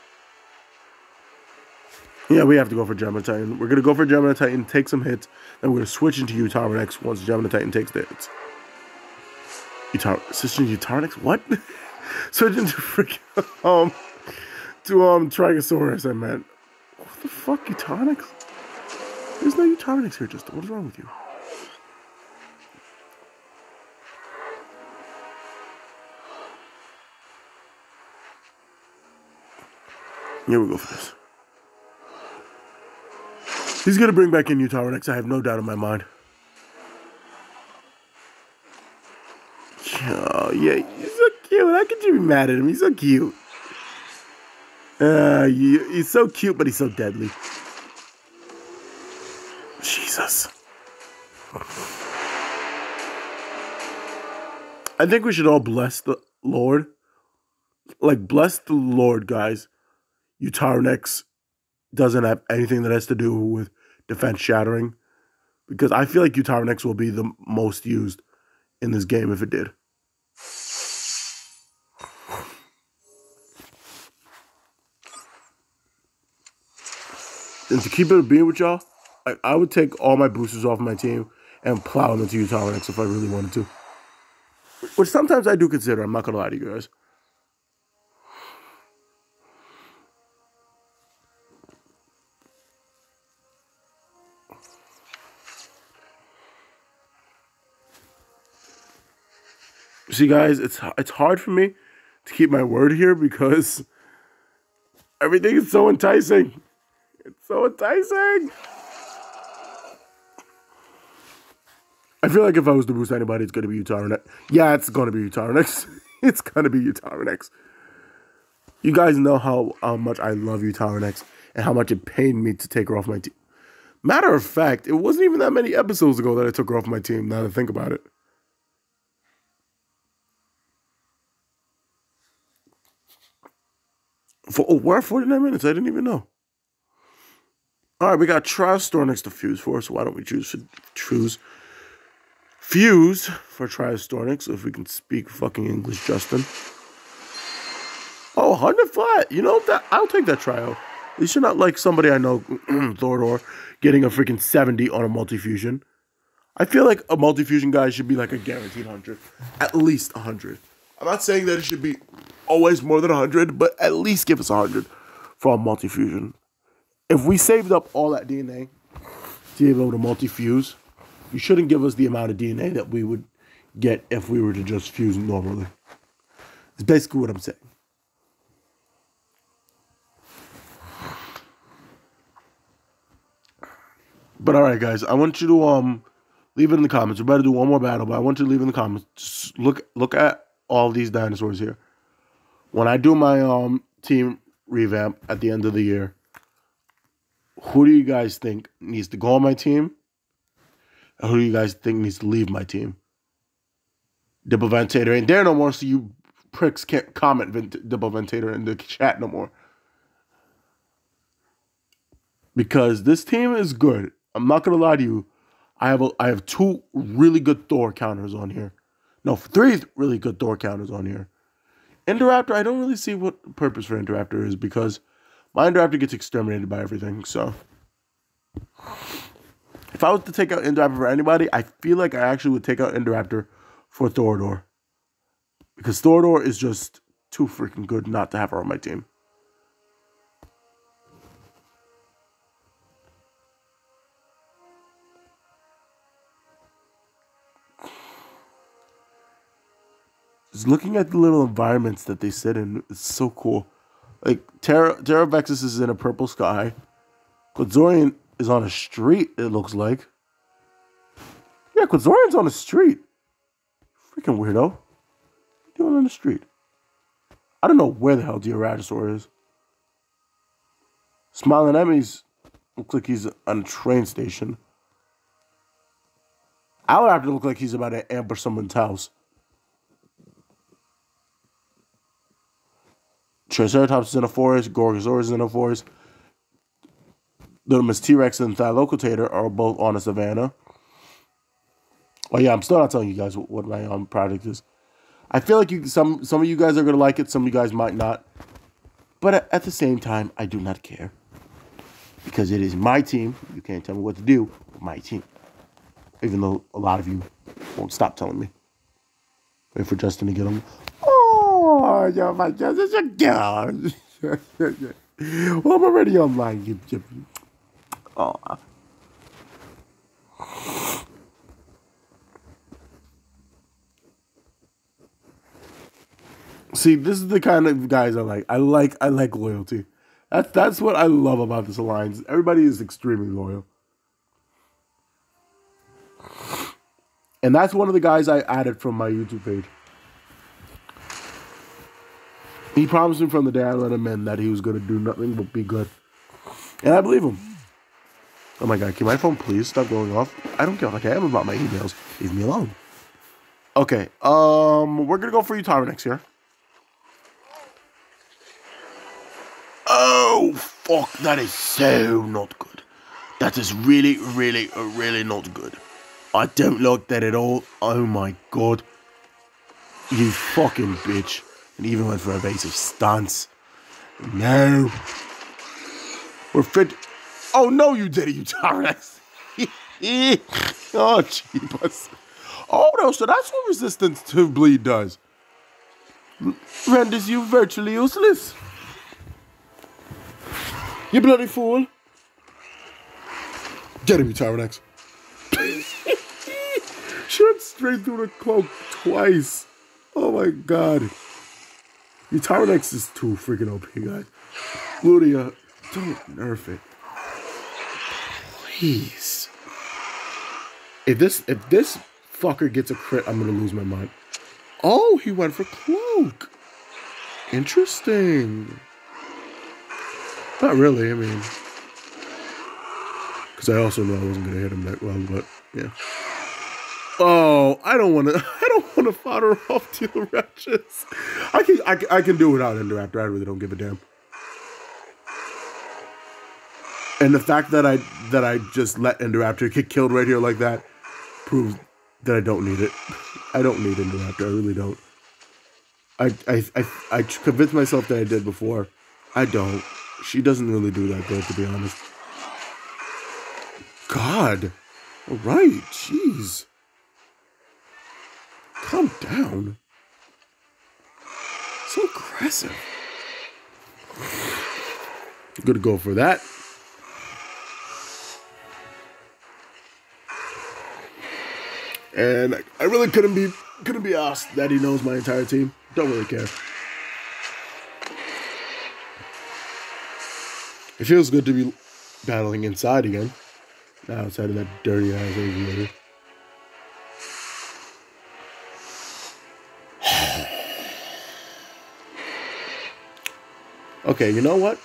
[SPEAKER 1] Yeah, we have to go for Gemini Titan. We're gonna go for Gemini Titan, take some hits, then we're gonna switch into Utarinex once Gemini Titan takes the hits. Utar switch into Utarinex? What? <laughs> switch into freaking um to um Trykosaurus, I meant. What the fuck, Utarinex? There's no Utarinex here, just what's wrong with you? Here we go for this. He's going to bring back in Utarinex, I have no doubt in my mind. Oh, yeah, he's so cute. How could you be mad at him? He's so cute. Uh, he's so cute, but he's so deadly. Jesus. I think we should all bless the Lord. Like, bless the Lord, guys. Utarinex doesn't have anything that has to do with defense shattering. Because I feel like Utarinex will be the most used in this game if it did. And to keep it being with y'all, I, I, would take all my boosters off my team and plow them into Utarinex if I really wanted to. Which sometimes I do consider, I'm not going to lie to you guys. See, guys, it's it's hard for me to keep my word here because everything is so enticing. It's so enticing. I feel like if I was to boost anybody, it's going to be Utarinex. Yeah, it's going to be Utarinex. <laughs> it's going to be Utarinex. You guys know how, how much I love Utarinex and how much it pained me to take her off my team. Matter of fact, it wasn't even that many episodes ago that I took her off my team, now that I think about it. For, oh, we're 49 minutes. I didn't even know. All right, we got Tryostronix to fuse for, so why don't we choose choose fuse for Tryostronix if we can speak fucking English, Justin. Oh, 100 flat. You know that I'll take that trio. Oh. At least you're not like somebody I know, <clears throat> Thordor, getting a freaking 70 on a multi-fusion. I feel like a multi-fusion guy should be like a guaranteed 100. At least 100. I'm not saying that it should be always more than 100, but at least give us 100 for our multi-fusion. If we saved up all that DNA to be able to multi-fuse, you shouldn't give us the amount of DNA that we would get if we were to just fuse normally. It's basically what I'm saying. But all right, guys, I want you to um leave it in the comments. We're about to do one more battle, but I want you to leave in the comments. Just look look at all these dinosaurs here. When I do my um team revamp at the end of the year, who do you guys think needs to go on my team? And who do you guys think needs to leave my team? Diplovenator ain't there no more, so you pricks can't comment Vent- Diplovenator in the chat no more. Because this team is good. I'm not gonna lie to you. I have a, I have two really good Thor counters on here. No, three really good Thor counters on here. Indoraptor, I don't really see what purpose for Indoraptor is because my Indoraptor gets exterminated by everything. So if I was to take out Indoraptor for anybody, I feel like I actually would take out Indoraptor for Thorador. Because Thorador is just too freaking good not to have her on my team. Just looking at the little environments that they sit in, it's so cool. Like Terra Terravexus is in a purple sky. Quetzorion is on a street, it looks like. Yeah, Quetzorion's on a street. Freaking weirdo. What you doing on the street? I don't know where the hell Georatosaur is. Smiling Emmys looks like he's on a train station. Aloraptor look like he's about to ambush someone's house. Triceratops is in a forest. Gorgosaurus is in a forest. Little Miss T Rex and Thylacopter are both on a savannah. Oh yeah, I'm still not telling you guys what, my um project is. I feel like you some some of you guys are gonna like it, some of you guys might not. But at, the same time, I do not care because it is my team. You can't tell me what to do. My team, even though a lot of you won't stop telling me. Wait for Justin to get on. Oh, yeah, my God, it's a God. well, I'm already online. Oh. See, this is the kind of guys I like. I like I like loyalty. That's that's what I love about this alliance. Everybody is extremely loyal. And that's one of the guys I added from my YouTube page. He promised me from the day I let him in that he was going to do nothing but be good. And I believe him. Oh my god, can my phone please stop going off? I don't give a damn about my emails. Leave me alone. Okay, um, we're going to go for you, next year. Oh, fuck, that is so not good. That is really, really, really not good. I don't like that at all. Oh my god. You fucking bitch and even went for a basic stance. No. We're fit. Oh, no, you did it, you Tyrex. <laughs> oh, jeepers. Oh, no, so that's what resistance to bleed does. Renders you virtually useless. You bloody fool. Get him, you Tyrannox. <laughs> Shot straight through the cloak twice. Oh my god. Your Tyrannox is too freaking OP, guys. Ludia, don't nerf it. Please. If this if this fucker gets a crit, I'm gonna lose my mind. Oh, he went for cloak. Interesting. Not really, I mean. Because I also know I wasn't gonna hit him that well, but yeah. Oh, I don't want to. <laughs> I don't want to fodder <laughs> off to the wretches. I can. I, I can do without Indoraptor. I really don't give a damn. And the fact that I that I just let Indoraptor get killed right here like that proves that I don't need it. <laughs> I don't need Indoraptor. I really don't. I I I I convinced myself that I did before. I don't. She doesn't really do that good, to be honest. God. All right. Jeez. Calm down. So aggressive. I'm gonna go for that. And I really couldn't be couldn't be asked that he knows my entire team. Don't really care. It feels good to be battling inside again. outside of that dirty ass aviator. Okay, you know what?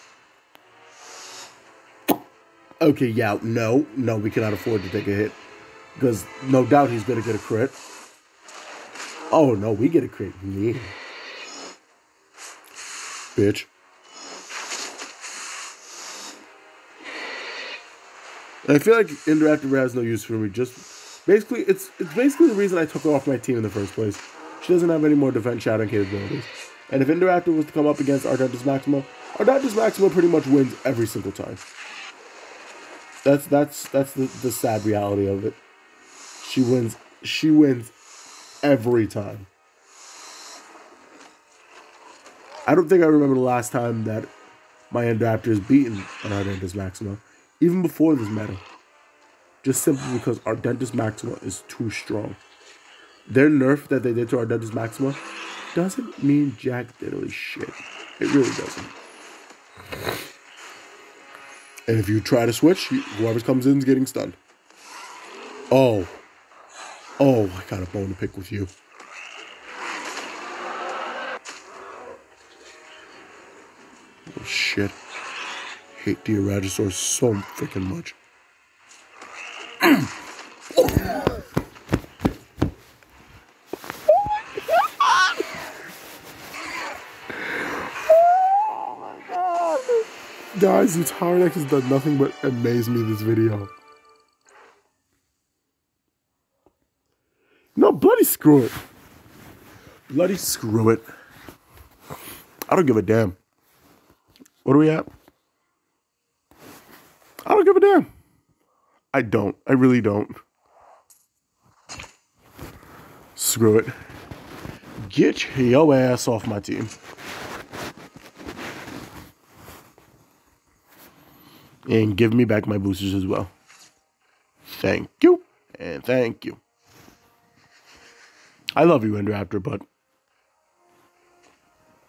[SPEAKER 1] Okay, yeah, no, no, we cannot afford to take a hit. Because no doubt he's going to get a crit. Oh, no, we get a crit. Yeah. Bitch. I feel like Indoraptor has no use for me. Just basically, it's it's basically the reason I took her off my team in the first place. She doesn't have any more defense shouting capabilities. And if Indoraptor was to come up against Ardentis Maxima, Ardentis Maxima pretty much wins every single time. That's that's that's the, the sad reality of it. She wins. She wins every time. I don't think I remember the last time that my Indoraptor is beaten on Ardentis Maxima even before this meta. Just simply because Ardentis Maxima is too strong. Their nerf that they did to Ardentis Maxima doesn't mean jack diddly shit. It really doesn't. And if you try to switch, whoever comes in is getting stunned. Oh. Oh, I got a bone to pick with you. Oh, shit hate Deoragisaur so freaking much. <clears throat> Oh. Guys, Utarinex has done nothing but amaze me this video. No, bloody screw it. Bloody screw it. I don't give a damn. What are we at? I don't give a damn. I don't. I really don't. Screw it. Get your ass off my team. And give me back my boosters as well. Thank you. And thank you. I love you, Indoraptor, but...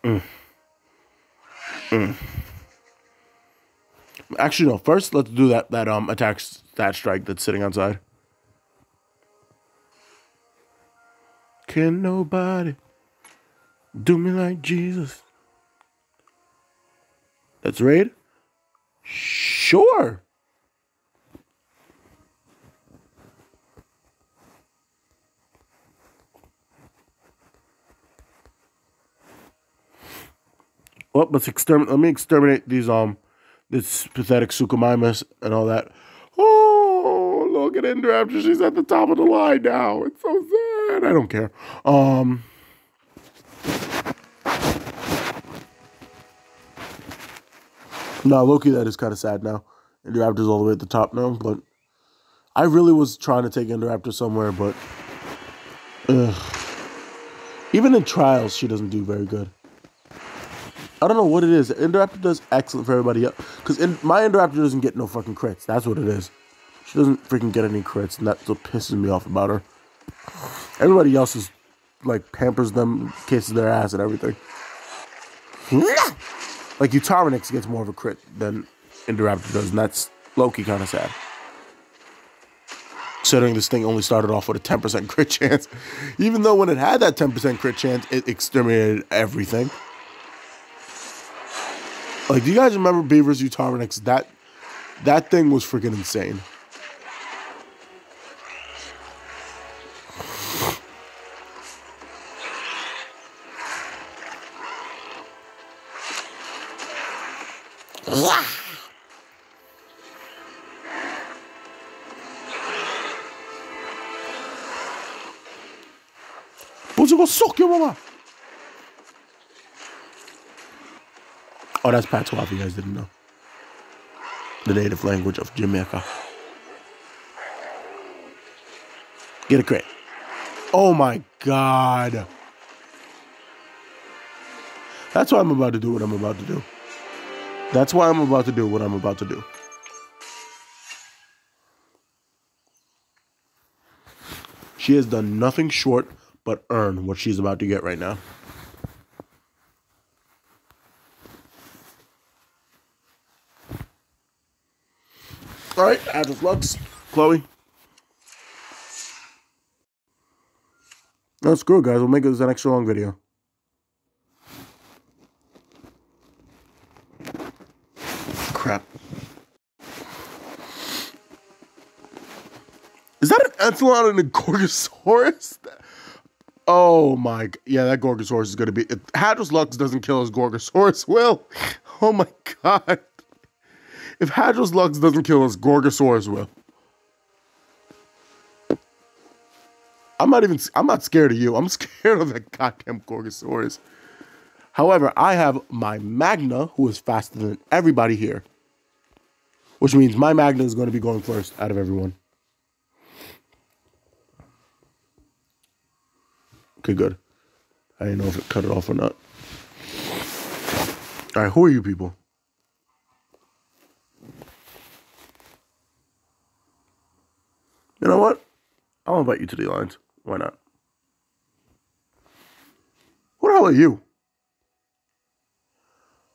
[SPEAKER 1] Mm. Mm. Actually, no. First, let's do that that um attack stat strike that's sitting outside. Can nobody do me like Jesus? That's raid. Sure. Well, let's exterminate. Let me exterminate these um this pathetic Suchomimus and all that. Oh, look at Indoraptor. She's at the top of the line now. It's so sad. I don't care. Um. No, Loki, that is kind of sad now. Indoraptor's all the way at the top now, but I really was trying to take Indoraptor somewhere, but ugh. even in trials, she doesn't do very good. I don't know what it is. Indoraptor does excellent for everybody else. Because in, my Indoraptor doesn't get no fucking crits. That's what it is. She doesn't freaking get any crits, and that's what pisses me off about her. Everybody else is, like, pampers them, kisses their ass and everything. <laughs> like, Utarinex gets more of a crit than Indoraptor does, and that's Loki kind of sad. Considering this thing only started off with a 10% crit <laughs> chance. Even though when it had that 10% crit chance, it exterminated everything. Like, do you guys remember Beavers Utarinex? That that thing was freaking insane. It gonna suck your mama? Oh, that's patois if you guys didn't know. The native language of Jamaica. Get a crit. Oh my god. That's what I'm about to do what I'm about to do. That's why I'm about to do what I'm about to do. She has done nothing short but earn what she's about to get right now. All right, Add the Flux. Chloe. That's it, guys. We'll make this an extra long video. Crap. Is that an Epsilon and a Gorgosaurus? Oh my, yeah, that Gorgosaurus is gonna be. If Hadros Lux doesn't kill his Gorgosaurus, <laughs> will. Oh my god. If Hadros Lux doesn't kill us, Gorgosaurus will. I'm not even. I'm not scared of you. I'm <laughs> scared of that goddamn Gorgosaurus. However, I have my Magna, who is faster than everybody here, which means my Magna is going to be going first out of everyone. Okay, good. I didn't know if it cut it off or not. All right, who are you people? You know what? I'll invite you to the lines. Why not? Who the hell are you?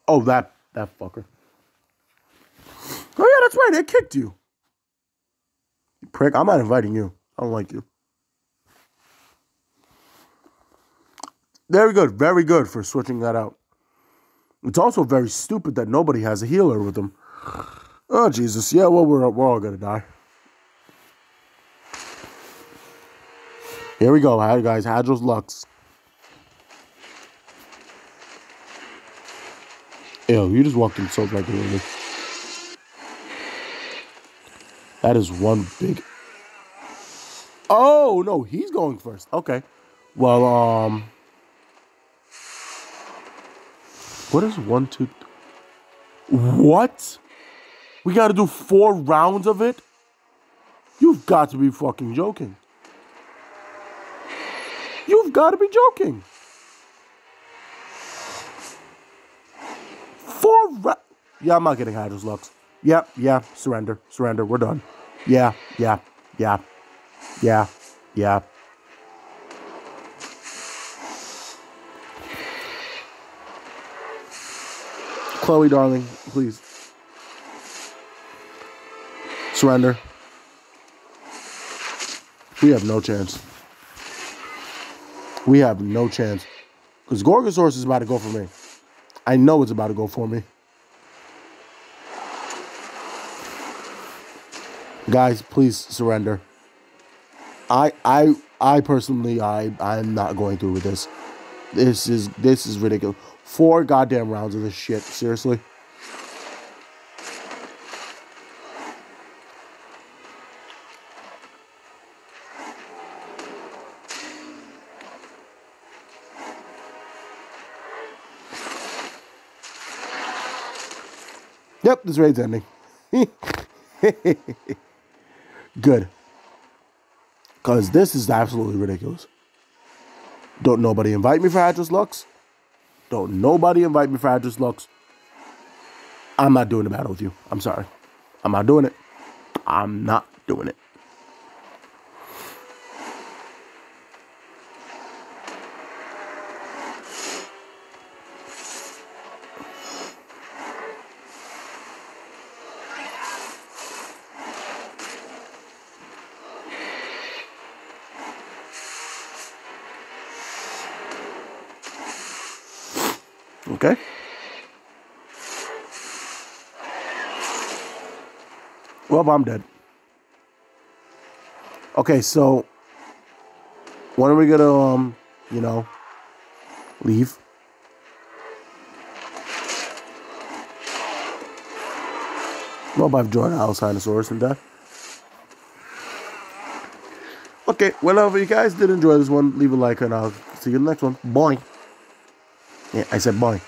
[SPEAKER 1] Oh, that that fucker. Oh yeah, that's right. They kicked you. You prick. I'm not inviting you. I don't like you. Very good. Very good for switching that out. It's also very stupid that nobody has a healer with them. Oh Jesus. Yeah. Well, we're we're all gonna die. Here we go, guys. Hadros Lux. Ew, you just walked in so regularly. That is one big. Oh no, he's going first. Okay. Well, um. What is one, two? What? We got to do four rounds of it? You've got to be fucking joking. You've got to be joking. Four ra- Yeah, I'm not getting Lux. Yep, yeah, yeah, surrender, surrender. We're done. Yeah, yeah, yeah, yeah, yeah. Chloe, darling, please. Surrender. We have no chance. We have no chance. Because Gorgosaurus is about to go for me. I know it's about to go for me. Guys, please surrender. I I I personally I I'm not going through with this. This is this is ridiculous. Four goddamn rounds of this shit. Seriously. Yep, this raid's ending. <laughs> Good. Because this is absolutely ridiculous. Don't nobody invite me for Hadros Lux. Don't nobody invite me for Hadros Lux. I'm not doing the battle with you. I'm sorry. I'm not doing it. I'm not doing it. Okay? Well, I'm dead. Okay, so when are we gonna, um, you know, leave? Well, I've joined Allosaurus and that. Okay, well, if you guys did enjoy this one, leave a like and I'll see you in the next one. Bye. Yeah, I said bye.